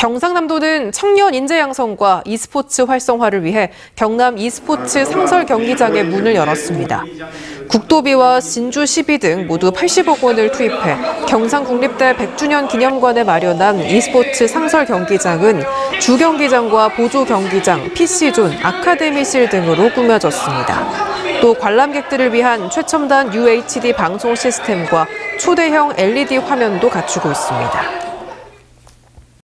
경상남도는 청년 인재 양성과 e스포츠 활성화를 위해 경남 e스포츠 상설 경기장의 문을 열었습니다. 국도비와 진주 시비 등 모두 80억 원을 투입해 경상국립대 100주년 기념관에 마련한 e스포츠 상설 경기장은 주경기장과 보조 경기장, PC존, 아카데미실 등으로 꾸며졌습니다. 또 관람객들을 위한 최첨단 UHD 방송 시스템과 초대형 LED 화면도 갖추고 있습니다.